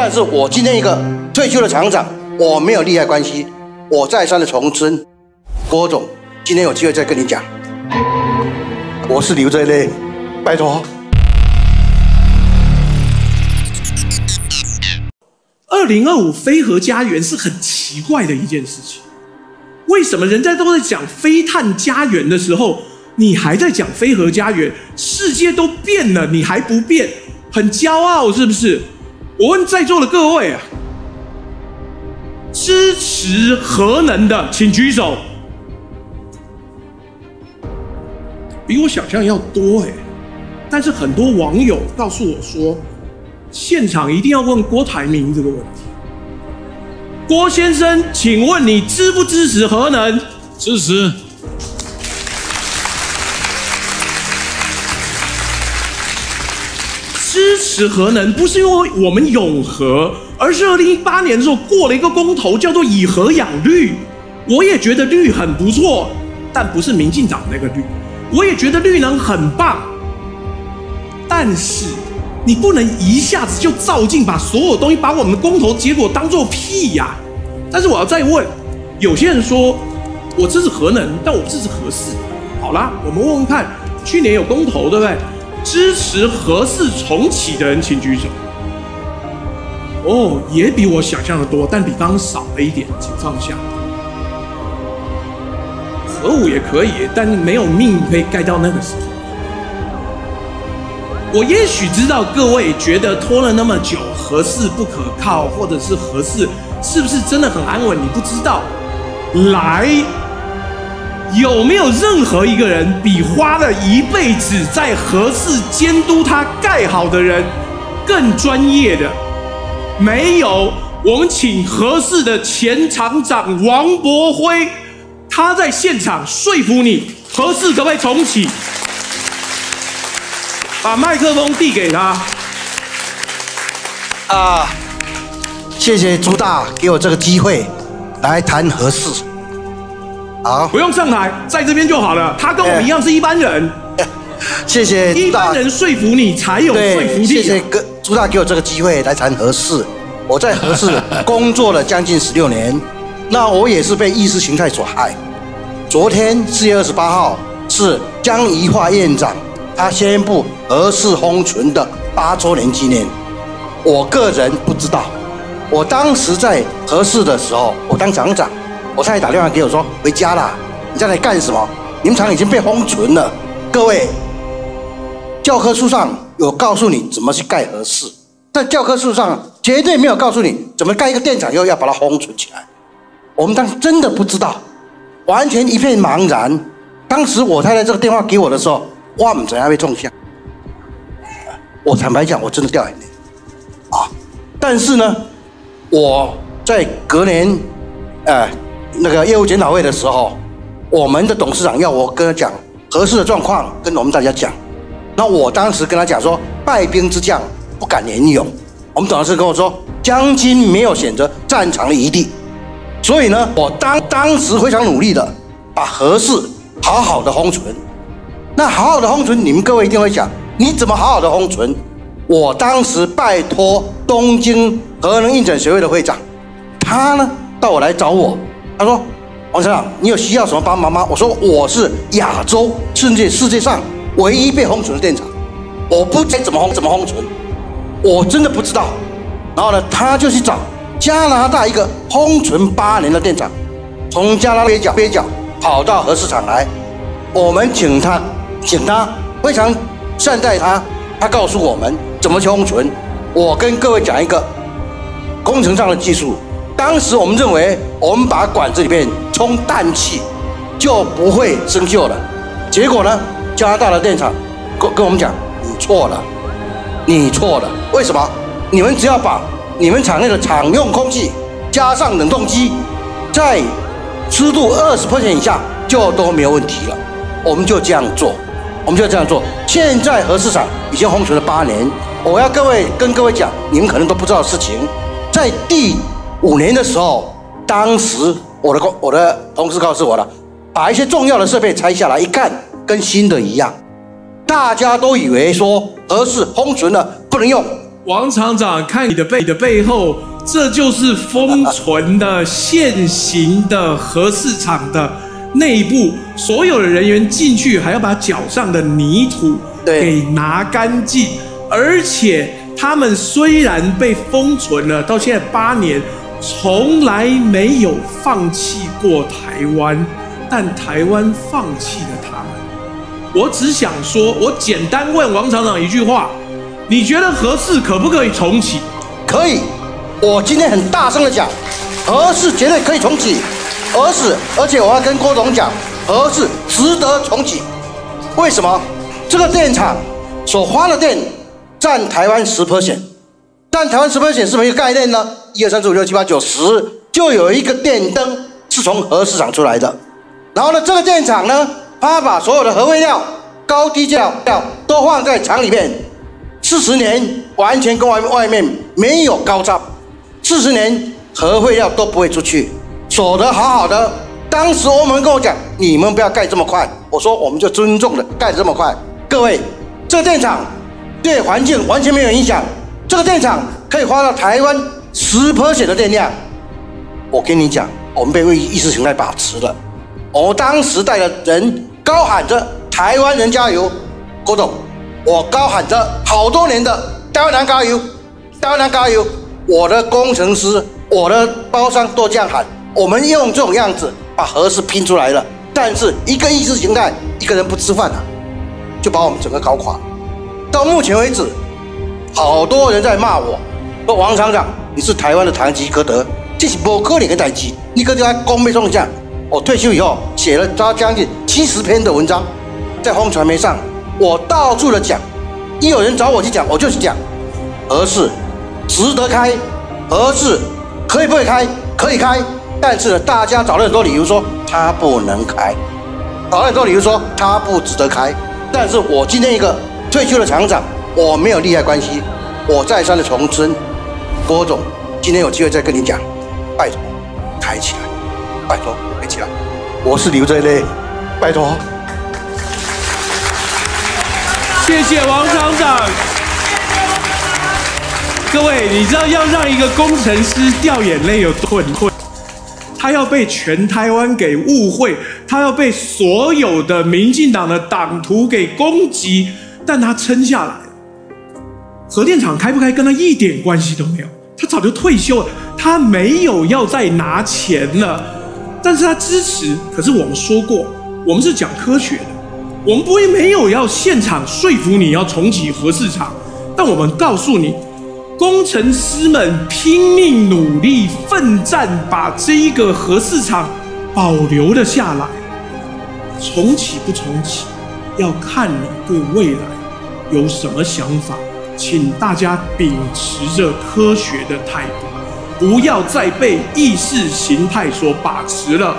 但是我今天一个退休的厂长，我没有利害关系，我再三的重申，郭总，今天有机会再跟你讲，我是流着泪，拜托。二零二五飞核家园是很奇怪的一件事情，为什么人家都在讲飞碳家园的时候，你还在讲飞核家园？世界都变了，你还不变，很骄傲是不是？我问在座的各位啊，支持核能的请举手，比我想象要多哎，但是很多网友告诉我说。现场一定要问郭台铭这个问题。郭先生，请问你支不支持核能？支持。是核能不是因为我们永和，而是二零一八年的时候过了一个公投，叫做以核养绿。我也觉得绿很不错，但不是民进党那个绿。我也觉得绿能很棒，但是。你不能一下子就照进，把所有东西，把我们的公投结果当做屁呀！但是我要再问，有些人说我支持核能，但我不支持核四。好啦，我们问问看，去年有公投对不对？支持核四重启的人请举手。哦，也比我想象的多，但比刚刚少了一点，请放下。核武也可以，但没有命可以盖到那个时候。我也许知道各位觉得拖了那么久，合适不可靠，或者是合适是不是真的很安稳？你不知道。来，有没有任何一个人比花了一辈子在合适监督他盖好的人更专业的？没有。我们请合适的前厂长王博辉，他在现场说服你，合适可不可以重启？把麦克风递给他。啊，谢谢朱大给我这个机会来谈合适。好，不用上台，在这边就好了。他跟我们一样是一般人。谢谢一般人说服你才有说服力。谢谢哥朱大给我这个机会来谈合适。我在合适工作了将近十六年，那我也是被意识形态所害。昨天四月二十八号是江宜桦院长。他宣布核四封存的八周年纪念，我个人不知道。我当时在核四的时候，我当厂长，我太太打电话给我说：“回家啦，你在那干什么？你们厂已经被封存了。”各位，教科书上有告诉你怎么去盖核四，但教科书上绝对没有告诉你怎么盖一个电厂又要把它封存起来。我们当时真的不知道，完全一片茫然。当时我太太这个电话给我的时候。我唔知要被中枪，我坦白讲，我真的掉眼泪啊！但是呢，我在隔年，呃，那个业务检讨会的时候，我们的董事长要我跟他讲合适的状况，跟我们大家讲。那我当时跟他讲说，败兵之将不敢言勇。我们董事跟我说，将军没有选择战场的余地，所以呢，我当当时非常努力的把合适好好的封存。那好好的封存，你们各位一定会讲，你怎么好好的封存？我当时拜托东京核能运转协会的会长，他呢到我来找我，他说：“王厂长，你有需要什么帮忙吗？”我说：“我是亚洲甚至世界上唯一被封存的电厂，我不知怎么封怎么封存，我真的不知道。”然后呢，他就去找加拿大一个封存八年的电厂，从加拿大边角边角跑到核市场来，我们请他。请他非常善待他，他告诉我们怎么去封存。我跟各位讲一个工程上的技术。当时我们认为，我们把管子里面充氮气就不会生锈了。结果呢，加拿大的电厂跟跟我们讲，你错了，你错了。为什么？你们只要把你们厂内的常用空气加上冷冻机，在湿度二十以下，就都没有问题了。我们就这样做。我们就这样做。现在核市场已经封存了八年，我要各位跟各位讲，你们可能都不知道的事情，在第五年的时候，当时我的我的同事告诉我了，把一些重要的设备拆下来，一看跟新的一样，大家都以为说而是封存了不能用，王厂长，看你的背的背后，这就是封存的 现行的核市场的内部，所有的人员进去还要把脚上的泥土给拿干净，而且他们虽然被封存了，到现在八年，从来没有放弃过台湾，但台湾放弃了他们。我只想说，我简单问王厂长一句话。你觉得合适可不可以重启？可以，我今天很大声的讲，合适绝对可以重启，合适，而且我要跟郭总讲，合适值得重启。为什么？这个电厂所花的电占台湾十 percent，但台湾十 percent 是什么一个概念呢？一二三四五六七八九十，就有一个电灯是从核市场出来的。然后呢，这个电厂呢，它把所有的核废料、高低价料都放在厂里面。四十年完全跟外外面没有高差，四十年核废料都不会出去，守得好好的。当时欧盟跟我讲，你们不要盖这么快。我说我们就尊重的盖这么快。各位，这个电厂对环境完全没有影响，这个电厂可以花到台湾十 percent 的电量。我跟你讲，我们被为意识形态把持了。我当时带的人高喊着“台湾人加油”，郭董。我高喊着好多年的台湾人加油，台湾人加油！我的工程师、我的包商都这样喊。我们用这种样子把核事拼出来了，但是一个意识形态，一个人不吃饭啊，就把我们整个搞垮。到目前为止，好多人在骂我，说王厂长你是台湾的堂吉诃德，这是不可能的代志。你跟他公没中奖，我退休以后写了他将近七十篇的文章，在风传媒上。我到处的讲，一有人找我去讲，我就去讲。合适，值得开；合适，可以不可以开？可以开。但是大家找了很多理由说它不能开，找了很多理由说它不值得开。但是我今天一个退休的厂长，我没有利害关系，我再三的重申，郭总，今天有机会再跟你讲，拜托，抬起来，拜托，抬起来。我是刘在内，拜托。谢谢王厂长。各位，你知道要让一个工程师掉眼泪有多困？他要被全台湾给误会，他要被所有的民进党的党徒给攻击，但他撑下来。核电厂开不开跟他一点关系都没有，他早就退休了，他没有要再拿钱了。但是他支持。可是我们说过，我们是讲科学的。我们不会没有要现场说服你要重启核市场，但我们告诉你，工程师们拼命努力奋战，把这一个核市场保留了下来。重启不重启，要看你对未来有什么想法。请大家秉持着科学的态度，不要再被意识形态所把持了。